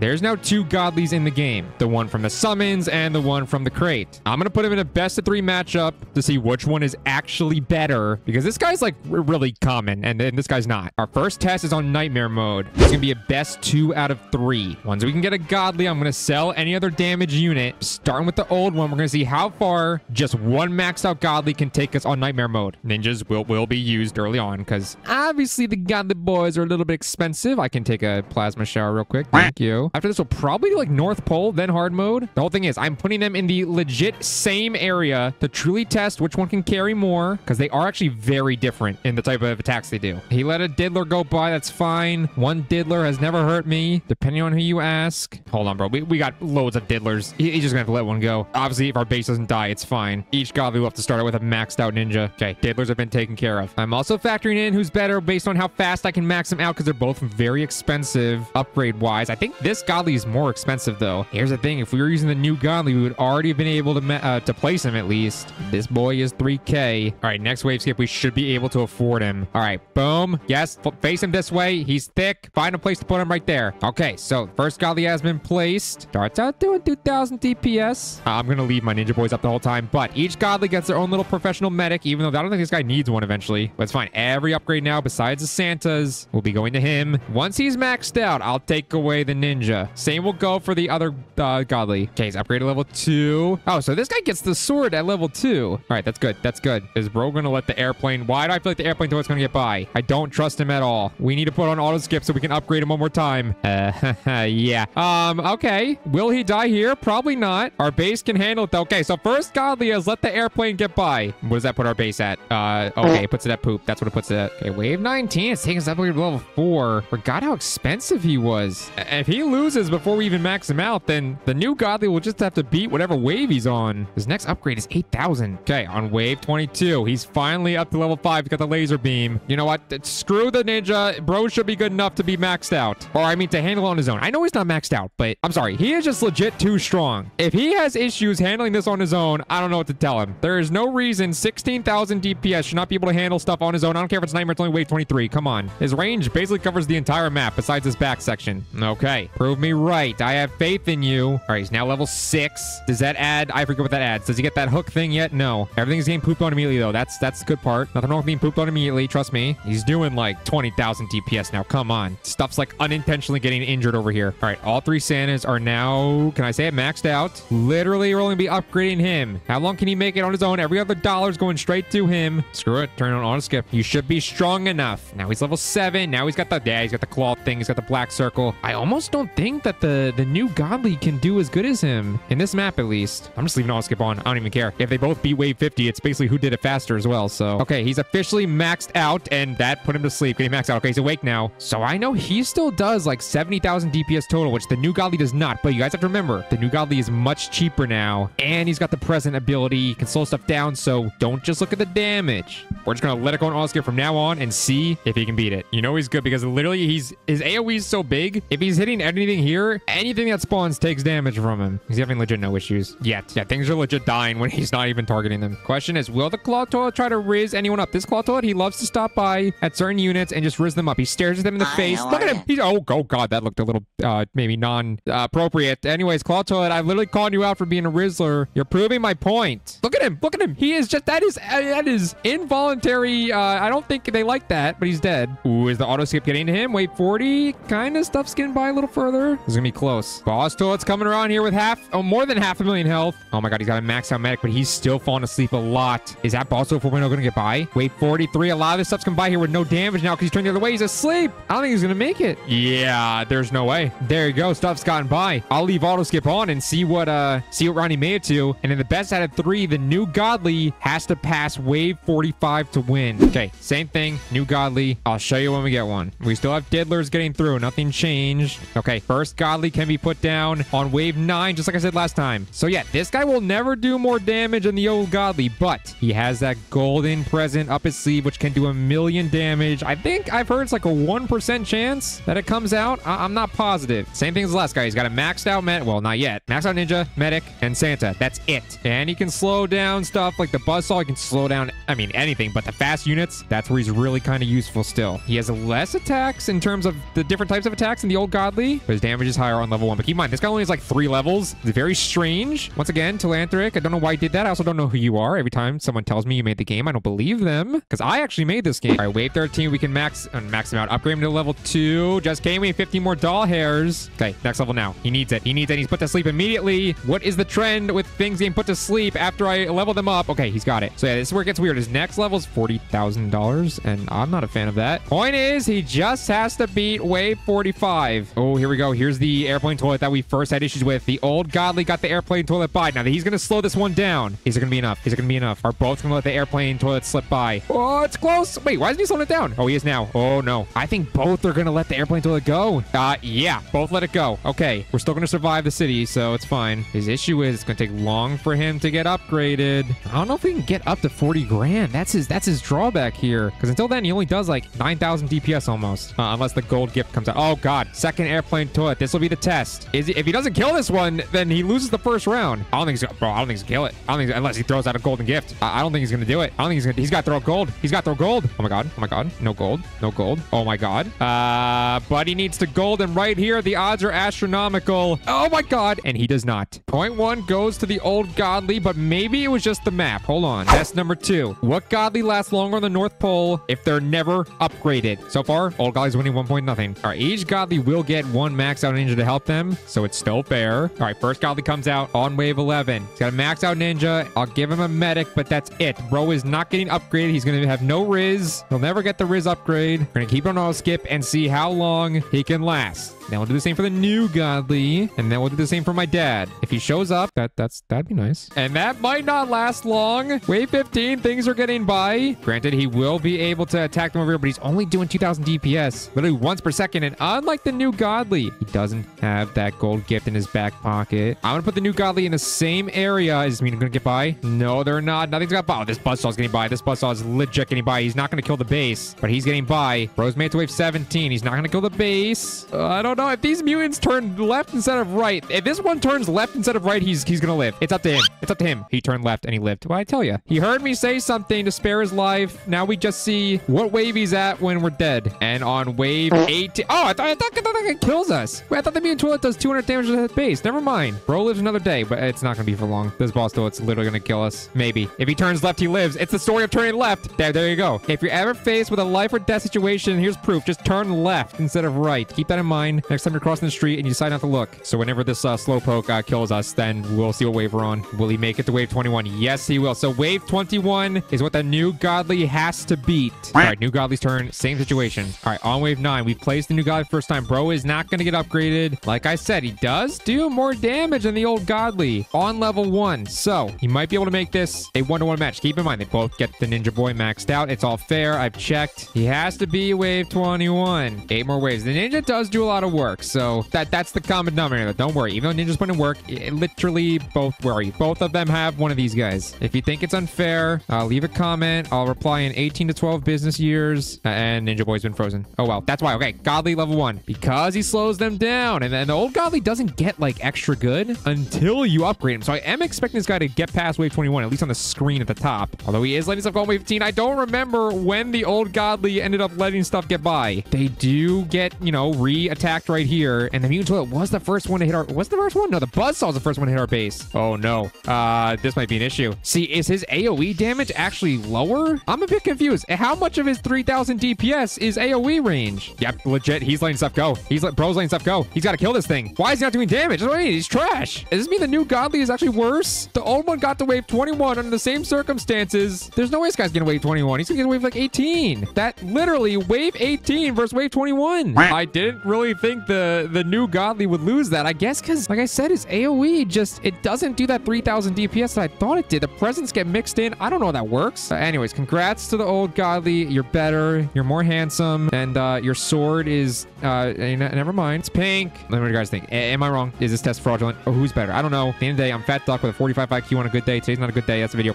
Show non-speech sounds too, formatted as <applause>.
there's now two godlies in the game. The one from the summons and the one from the crate. I'm going to put him in a best of three matchup to see which one is actually better because this guy's like really common and, and this guy's not. Our first test is on nightmare mode. It's going to be a best two out of three. Once we can get a godly, I'm going to sell any other damage unit. Starting with the old one, we're going to see how far just one maxed out godly can take us on nightmare mode. Ninjas will, will be used early on because obviously the godly boys are a little bit expensive. I can take a plasma shower real quick. Thank you. After this, we'll probably do like North Pole, then hard mode. The whole thing is I'm putting them in the legit same area to truly test which one can carry more because they are actually very different in the type of attacks they do. He let a diddler go by. That's fine. One diddler has never hurt me, depending on who you ask. Hold on, bro. We, we got loads of diddlers. He, he's just gonna have to let one go. Obviously, if our base doesn't die, it's fine. Each godly will have to start out with a maxed out ninja. Okay, diddlers have been taken care of. I'm also factoring in who's better based on how fast I can max them out because they're both very expensive upgrade wise. I think this godly is more expensive though. Here's the thing: if we were using the new godly, we would already have been able to uh, to place him at least. This boy is 3k. All right, next wave skip. We should be able to afford him. All right, boom. Yes, face him this way. He's thick. Find a place to put him right there. Okay, so first godly has been placed. Starts out doing 2,000 DPS. I'm gonna leave my ninja boys up the whole time, but each godly gets their own little professional medic. Even though I don't think this guy needs one eventually, but it's fine. Every upgrade now, besides the Santas, will be going to him. Once he's maxed out, I'll take away the ninja. Same will go for the other uh, godly. Okay, he's upgraded level two. Oh, so this guy gets the sword at level two. All right, that's good. That's good. Is bro gonna let the airplane? Why do I feel like the airplane thought it's gonna get by? I don't trust him at all. We need to put on auto skip so we can upgrade him one more time. Uh, <laughs> yeah. Um, okay. Will he die here? Probably not. Our base can handle it. Okay, so first godly is let the airplane get by. What does that put our base at? Uh, okay, it puts it at poop. That's what it puts it at. Okay, wave 19. It's taking us up to level four. Forgot how expensive he was. If he loses before we even max him out, then the new godly will just have to beat whatever wave he's on. His next upgrade is 8,000. Okay, on wave 22, he's finally up to level five. He's got the laser beam. You know what? Screw the ninja. Bro should be good enough to be maxed out. Or I mean, to handle on his own. I know he's not maxed out, but I'm sorry. He is just legit too strong. If he has issues handling this on his own, I don't know what to tell him. There is no reason 16,000 DPS should not be able to handle stuff on his own. I don't care if it's Nightmare, it's only wave 23. Come on. His range basically covers the entire map besides his back section. Okay. Prove me right. I have faith in you. All right, he's now level six. Does that add? I forget what that adds. Does he get that hook thing yet? No. Everything's getting pooped on immediately, though. That's that's the good part. Nothing wrong with being pooped on immediately. Trust me. He's doing like 20,000 DPS now. Come on. Stuff's like unintentionally getting injured over here. All right, all three Santas are now, can I say it, maxed out. Literally, we're only be upgrading him. How long can he make it on his own? Every other dollar's going straight to him. Screw it. Turn on auto skip. You should be strong enough. Now he's level seven. Now he's got the, yeah, he's got the claw thing. He's got the black circle. I almost don't think that the, the new godly can do as good as him in this map, at least. I'm just leaving auto skip on. I don't even care. If they both beat wave 50, it's basically who did it faster as well. So, okay, he's officially maxed out and that put him to sleep. Getting maxed out. Okay, he's awake now. So I know he still does like 70,000 DPS total, which the new godly does not. But you guys have to remember, the new godly is much cheaper now and he's got the present ability. He can slow stuff down. So don't just look at the damage. We're just to let it go on skip from now on and see if he can beat it. You know he's good because literally he's his AoE is so big. If he's hitting anything here, anything that spawns takes damage from him. He's having legit no issues yet. Yeah, things are legit dying when <laughs> he's not even targeting them. Question is, will the Claw Toilet try to riz anyone up? This Claw Toilet, he loves to stop by at certain units and just riz them up. He stares at them in the I face. Look at him. He's, oh, oh, God, that looked a little, uh, maybe non-appropriate. Anyways, Claw Toilet, I've literally called you out for being a Rizzler. You're proving my point. Look at him. Look at him. He is just, that is, that is involuntary. Uh, I don't think they like that, but he's dead. Ooh, is the auto skip getting to him? Wait, 40? Kind of stuff's getting by a little further. This is gonna be close. Boss Toilet's coming around here with half, oh, more than half a million health. Oh my god, he's got a max out medic, but he's still falling asleep a lot. Is that Boss Toilet 4.0 gonna get by? Wait, 43. A lot of this stuff's coming by here with no damage now because he's turned the other way. He's asleep. I don't think he's gonna make it. Yeah, there's no way. There you go. Stuff's gotten by. I'll leave auto skip on and see what uh see what Ronnie made it to. And in the best out of three, the new godly has to pass wave 45 to win. Okay, same thing. New godly. I'll show you when we get one. We still have diddlers getting through. Nothing changed. Okay, first godly can be put down on wave nine, just like I said last time. So yeah, this guy will never do more damage than the old godly, but he has that golden present up his sleeve, which can do a million damage. I think I've heard it's like a 1% chance that it comes out. I- I'm not positive. Same thing as the last guy. He's got a maxed out med. Well, not yet. Maxed out ninja, medic, and Santa. That's it. And he can slow down stuff like the buzzsaw. He can slow down, I mean, anything, but the fast units, that's where he's really kind of useful still. He has less attacks in terms of the different types of attacks in the old godly, but his damage is higher on level one. But keep in mind, this guy only has like three levels. It's very strange. Once again, Telanthric, I don't know why he did that. I also don't know who you are. Every time someone tells me you made the game, I don't believe them because I actually made this game. All right, wave 13, we can max uh, max him out. Upgrade him to level two. Just came. We 15 more doll hairs. Okay, next level now. He needs it. He needs it. He's put to sleep immediately. What is the trend with things being put to sleep after I level them up? Okay, he's got it. So yeah, this is where it gets weird. His next level is $40,000 and I'm not a fan of that. Point is, he just has to beat wave 45. Oh, here we go. Here's the airplane toilet that we first had issues with. The old godly got the airplane toilet by. Now he's going to slow this one down. Is it going to be enough? Is it going to be enough? Are both going to let the airplane toilet slip by? Oh, it's close. Wait, why isn't he slowing it down? Oh, he is now. Oh, no. I think both are going to let the airplane toilet go. Uh, yeah, both let it go. Okay, we're still going to survive the city, so it's fine. His issue is it's going to take long for him to get upgraded. I don't know if we can get up to 40 grand. That's his that's his drawback here. Because until then, he only does like 9,000 DPS almost. Uh, unless the gold gift comes out. Oh, God. Second airplane toilet. This will be the test. Is he, If he doesn't kill this one, then he loses the first round. I don't think he's bro, I don't think he's gonna kill it. I don't think, unless he throws out a golden gift. I, I don't think he's gonna do it. I don't think he's gonna, he's got to throw gold. He's got to throw gold. Oh my God. Oh my God. No gold. No gold. Oh my God. Uh, but he needs to gold. And right here, the odds are astronomical. Oh my God. And he does not. Point one goes to the old godly, but maybe it was just the map. Hold on. Test number two. What godly lasts longer on the North Pole if they're never upgraded? So far, old godly's winning one point nothing. All right, each godly will get one max out ninja to help them, so it's still fair. All right, first godly comes out on wave 11. He's got a max out ninja. I'll give him a medic, but that's it. Bro is not getting upgraded. He's going to have no Riz. He'll never get the Riz upgrade. We're going to keep on auto skip and see how long he can last. Then we'll do the same for the new godly, and then we'll do the same for my dad. If he shows up, that that's that'd be nice. And that might not last long. Wave 15, things are getting by. Granted, he will be able to attack them over here, but he's only doing 2,000 DPS, literally once per second. And unlike the new godly, he doesn't have that gold gift in his back pocket. I'm gonna put the new godly in the same area. Is mean gonna get by? No, they're not. Nothing's got by. Oh, this buzzsaw's getting by. This buzzsaw is legit getting by. He's not gonna kill the base, but he's getting by. Bro's made to wave 17. He's not gonna kill the base. Uh, I don't know if these mutants turn left instead of right. If this one turns left instead of right, he's he's gonna live. It's up to him. It's up to him. He turned left and he lived. Well, I tell you, he heard me say something to spare his life. Now we just see what wave he's at when we're dead. And on wave 18, oh, I thought I thought, I thought it kills us. Wait, I thought the mutant toilet does 200 damage to the base. Never mind. Bro lives another day, but it's not gonna be for long. This boss toilet's literally gonna kill us. Maybe. If he turns left, he lives. It's the story of turning left. There, there you go. If you're ever faced with a life or death situation, here's proof. Just turn left instead of right. Keep that in mind next time you're crossing the street and you decide not to look. So whenever this uh, slowpoke uh, kills us, then we'll see what wave we're on. Will he make it to wave 21? Yes, he will. So wave 21 is what the new godly has to beat. All right, new godly's turn. Same situation. All right, on wave 9, we placed the new godly first time. Bro is not going to get upgraded. Like I said, he does do more damage than the old godly on level 1. So he might be able to make this a one-to-one match. Keep in mind, they both get the ninja boy maxed out. It's all fair. I've checked. He has to be wave 21. Eight more waves. The ninja does do a lot of work. So that that's the common denominator. Don't worry. Even though ninja's put in work, it, literally both worry. Both of them have one of these guys. If you think it's unfair, uh, leave a comment. I'll reply in 18 to 12 business years. And Ninja Boy's been frozen. Oh, well. That's why. Okay. Godly level one. Because he slows them down. And then the old Godly doesn't get like extra good until you upgrade him. So I am expecting this guy to get past wave 21, at least on the screen at the top. Although he is letting stuff go on wave 15. I don't remember when the old Godly ended up letting stuff get by. They do get, you know, re-attacked right here. And the mutant toilet was the first one to hit our... Was the first one? No, the Buzzsaw was the first one to hit our base. Oh, no. Uh, this might be an issue. See, is his AoE damage actually lower? I'm a bit confused. How much of his 3,000 DPS is AoE range? Yep, legit. He's letting stuff go. He's let bro's letting stuff go. He's got to kill this thing. Why is he not doing damage? That's what I mean. He's trash. Does this mean the new Godly is actually worse? The old one got to wave 21 under the same circumstances. There's no way this guy's gonna wave 21. He's gonna get wave like 18. That literally wave 18 versus wave 21. I didn't really think the the new Godly would lose that. I guess because, like I said, his AoE just it doesn't do that 3,000 DPS that I thought it did. The presents get mixed in. I don't know how that works. Uh, anyways, congrats to the old Godly. You're better. You're more handsome, and uh, your sword is uh, never mind. It's pink. Let me know what you guys think. A- am I wrong? Is this test fraudulent? Or who's better? I don't know. At the end of the day, I'm Fat Duck with a 45 IQ on a good day. Today's not a good day. That's a video.